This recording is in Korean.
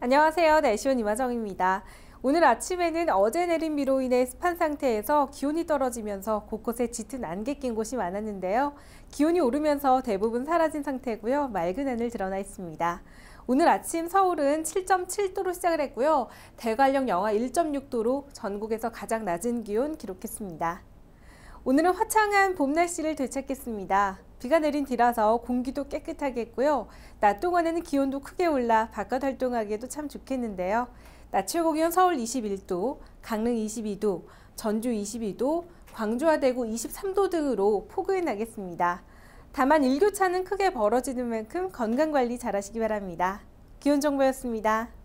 안녕하세요. 내시온 이화정입니다. 오늘 아침에는 어제 내린 비로 인해 습한 상태에서 기온이 떨어지면서 곳곳에 짙은 안개 낀 곳이 많았는데요. 기온이 오르면서 대부분 사라진 상태고요. 맑은 하늘 드러나 있습니다. 오늘 아침 서울은 7.7도로 시작을 했고요. 대관령 영하 1.6도로 전국에서 가장 낮은 기온 기록했습니다. 오늘은 화창한 봄 날씨를 되찾겠습니다. 비가 내린 뒤라서 공기도 깨끗하게 했고요. 낮 동안에는 기온도 크게 올라 바깥 활동하기에도 참 좋겠는데요. 낮 최고 기온 서울 21도, 강릉 22도, 전주 22도, 광주와 대구 23도 등으로 포근하겠습니다. 다만 일교차는 크게 벌어지는 만큼 건강관리 잘하시기 바랍니다. 기온정보였습니다.